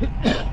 Yeah.